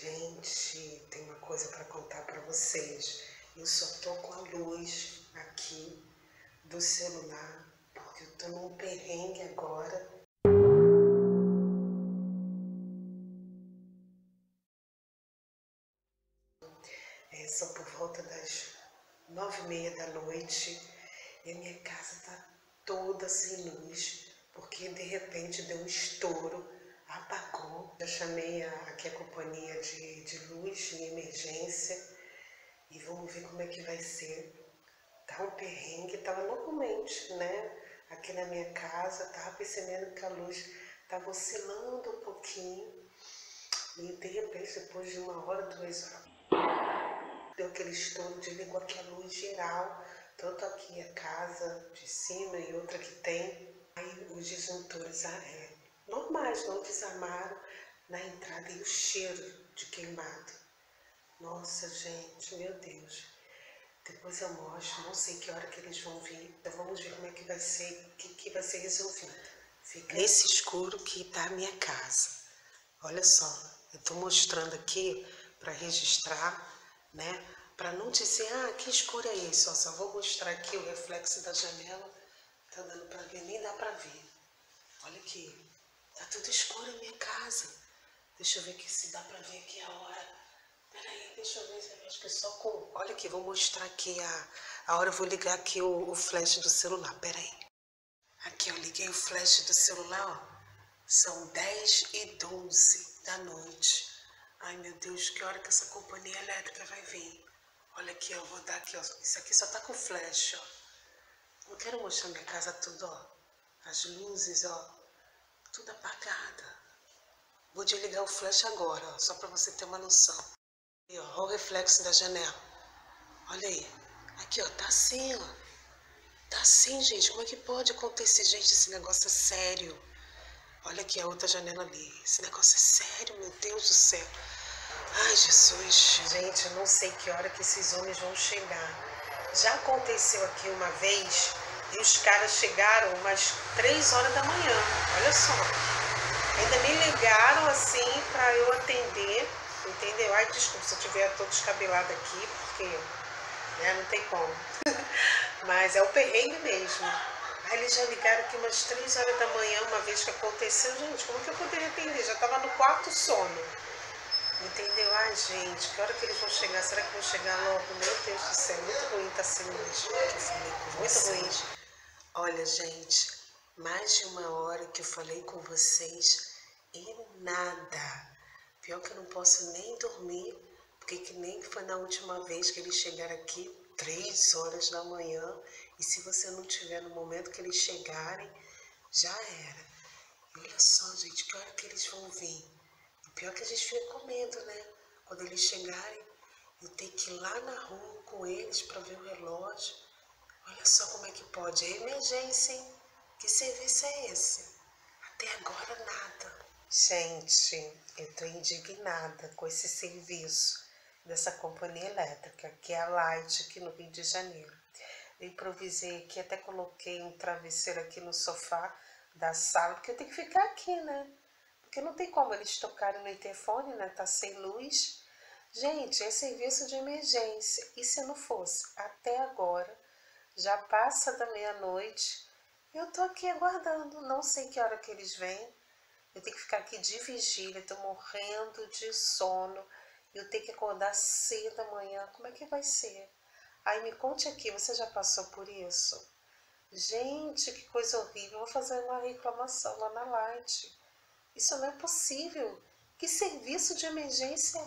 Gente, tem uma coisa para contar para vocês. Eu só tô com a luz aqui do celular, porque eu tô num perrengue agora. É só por volta das nove e meia da noite e a minha casa tá toda sem luz, porque de repente deu um estouro apagou. Já chamei a, aqui a companhia de, de luz em emergência e vamos ver como é que vai ser. Tá um perrengue, tava normalmente, né? Aqui na minha casa, tava percebendo que a luz tava oscilando um pouquinho e de repente, depois de uma hora, duas horas, deu aquele estouro, desligou aqui a luz geral, tanto aqui a casa de cima e outra que tem. Aí os disjuntores, ah, é, normais, não desarmaram na entrada e o cheiro de queimado. Nossa, gente, meu Deus. Depois eu mostro, não sei que hora que eles vão vir. Então vamos ver como é que vai ser, que, que vai ser resolvido. Fica nesse escuro que está a minha casa. Olha só, eu estou mostrando aqui para registrar, né? Para não dizer, ah, que escuro é esse? Só vou mostrar aqui o reflexo da janela. Tá dando para ver, nem dá para ver. Olha aqui. Tá tudo escuro em minha casa. Deixa eu ver aqui se dá pra ver aqui a hora. Peraí, deixa eu ver. Acho que só com. Olha aqui, vou mostrar aqui a, a hora. Eu vou ligar aqui o, o flash do celular. Peraí. Aqui, eu liguei o flash do celular, ó. São 10 e 12 da noite. Ai, meu Deus, que hora que essa companhia elétrica vai vir? Olha aqui, eu vou dar aqui, ó. Isso aqui só tá com flash, ó. Não quero mostrar minha casa tudo, ó. As luzes, ó tudo apagada. Vou desligar o flash agora, ó, só para você ter uma noção. Aí, ó, o reflexo da janela. Olha aí. Aqui, ó, tá assim, ó. Tá assim, gente. Como é que pode acontecer, gente? Esse negócio é sério. Olha aqui a outra janela ali. Esse negócio é sério, meu Deus do céu. Ai, Jesus. Gente, eu não sei que hora que esses homens vão chegar. Já aconteceu aqui uma vez e os caras chegaram umas três horas da manhã. Olha só. Ainda me ligaram assim para eu atender, entendeu? Ai, desculpa se eu tiver todo descabelado aqui, porque né, não tem como. Mas é o perrengue mesmo. Aí eles já ligaram aqui umas três horas da manhã, uma vez que aconteceu. Gente, como que eu poderia atender? Já estava no quarto sono. Entendeu? Ai, gente, que hora que eles vão chegar? Será que vão chegar logo? Meu Deus do céu, muito ruim tá sendo hoje. Muito ruim. Olha, gente, mais de uma hora que eu falei com vocês e nada. Pior que eu não posso nem dormir, porque que nem foi na última vez que eles chegaram aqui, três horas da manhã, e se você não tiver no momento que eles chegarem, já era. E olha só, gente, que hora que eles vão vir. E pior que a gente fica com medo, né? Quando eles chegarem, eu tenho que ir lá na rua com eles para ver o relógio Olha só como é que pode. É emergência, hein? Que serviço é esse? Até agora nada. Gente, eu tô indignada com esse serviço dessa companhia elétrica, que é a Light aqui no Rio de Janeiro. Eu improvisei aqui, até coloquei um travesseiro aqui no sofá da sala, porque eu tenho que ficar aqui, né? Porque não tem como eles tocarem no interfone, né? Tá sem luz. Gente, é serviço de emergência. E se não fosse? Até agora já passa da meia-noite. Eu tô aqui aguardando, não sei que hora que eles vêm. Eu tenho que ficar aqui de vigília, tô morrendo de sono. Eu tenho que acordar cedo da manhã. Como é que vai ser? Aí me conte aqui, você já passou por isso? Gente, que coisa horrível. vou fazer uma reclamação lá na Light. Isso não é possível. Que serviço de emergência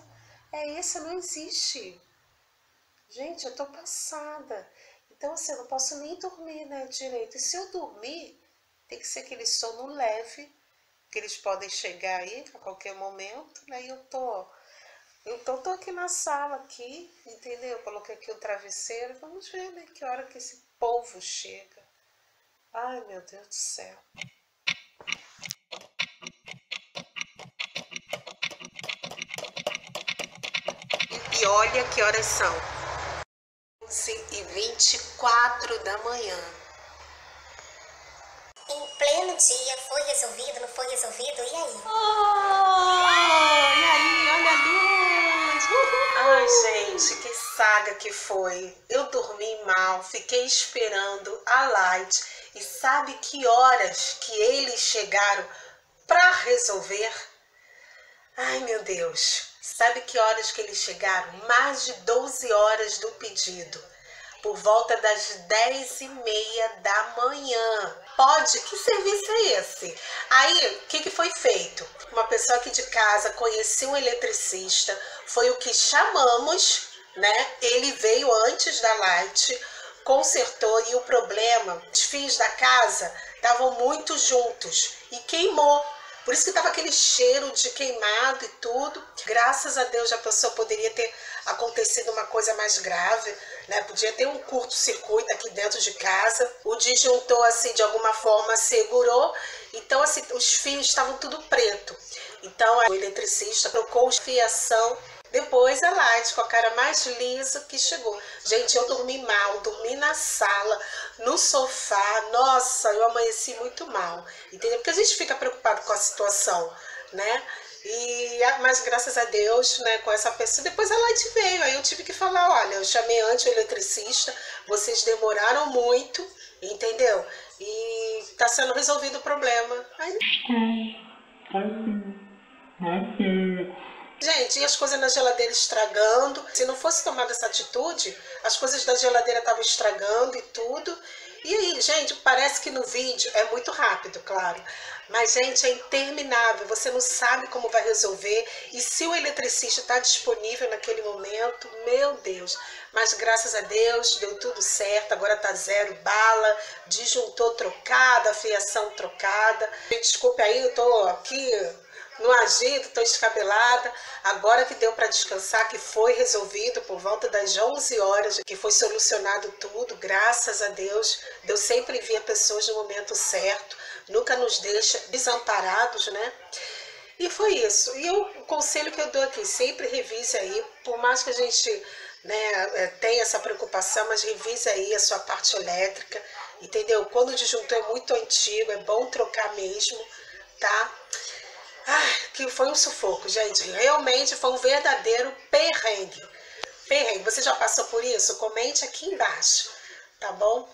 é esse? Não existe. Gente, eu tô passada. Então, assim, eu não posso nem dormir né, direito. E se eu dormir, tem que ser aquele sono leve, que eles podem chegar aí a qualquer momento, né? E eu tô, eu tô, aqui na sala, aqui, entendeu? coloquei aqui o travesseiro. Vamos ver, né? Que hora que esse povo chega. Ai, meu Deus do céu. E olha que horas são. 11 e 24 da manhã. Em pleno dia, foi resolvido, não foi resolvido? E aí? Oh, e aí, olha a luz! Ai, gente, que saga que foi. Eu dormi mal, fiquei esperando a Light. E sabe que horas que eles chegaram para resolver? Ai, meu Deus. Sabe que horas que eles chegaram? Mais de 12 horas do pedido. Por volta das 10 e meia da manhã. Pode? Que serviço é esse? Aí, o que, que foi feito? Uma pessoa aqui de casa conhecia um eletricista, foi o que chamamos, né? Ele veio antes da Light, consertou e o problema, os fios da casa estavam muito juntos e queimou. Por isso que estava aquele cheiro de queimado e tudo. Graças a Deus a pessoa poderia ter acontecido uma coisa mais grave, né? Podia ter um curto-circuito aqui dentro de casa. O disjuntor, assim, de alguma forma segurou. Então, assim, os fios estavam tudo preto. Então, o eletricista trocou fiação depois a Light, com a cara mais lisa que chegou. Gente, eu dormi mal, dormi na sala, no sofá. Nossa, eu amanheci muito mal. Entendeu? Porque a gente fica preocupado com a situação, né? E, mas graças a Deus, né, com essa pessoa, depois a Light veio. Aí eu tive que falar: olha, eu chamei antes o eletricista, vocês demoraram muito, entendeu? E tá sendo resolvido o problema. Aí... Gente, e as coisas na geladeira estragando. Se não fosse tomada essa atitude, as coisas da geladeira estavam estragando e tudo. E aí, gente, parece que no vídeo é muito rápido, claro. Mas, gente, é interminável. Você não sabe como vai resolver. E se o eletricista está disponível naquele momento, meu Deus. Mas graças a Deus deu tudo certo. Agora tá zero bala, disjuntor trocado, a fiação trocada. Desculpe aí, eu tô aqui no agito, estou descabelada. Agora que deu para descansar, que foi resolvido por volta das 11 horas, que foi solucionado tudo, graças a Deus. Deus sempre envia pessoas no momento certo, nunca nos deixa desamparados, né? E foi isso. E eu, o conselho que eu dou aqui, sempre revise aí, por mais que a gente né, é, tenha essa preocupação, mas revise aí a sua parte elétrica, entendeu? Quando o disjuntor é muito antigo, é bom trocar mesmo, tá? Ah, que foi um sufoco, gente. Realmente foi um verdadeiro perrengue. Perrengue. Você já passou por isso? Comente aqui embaixo, tá bom?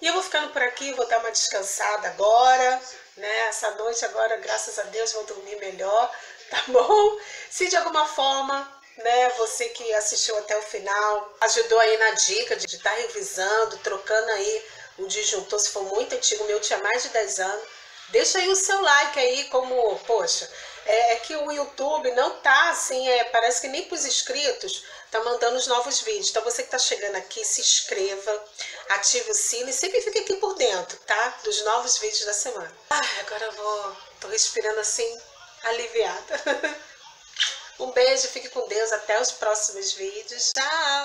E eu vou ficando por aqui, vou dar uma descansada agora, né? Essa noite agora, graças a Deus, vou dormir melhor, tá bom? Se de alguma forma né? Você que assistiu até o final, ajudou aí na dica de estar tá revisando, trocando aí o disjuntor, se for muito antigo, meu tinha mais de 10 anos. Deixa aí o seu like aí, como, poxa, é, é que o YouTube não tá assim, é, parece que nem para os inscritos tá mandando os novos vídeos. Então você que tá chegando aqui, se inscreva, ative o sino e sempre fique aqui por dentro, tá? Dos novos vídeos da semana. Ah, agora eu vou, tô respirando assim, aliviada. um beijo, fique com Deus, até os próximos vídeos. Tchau!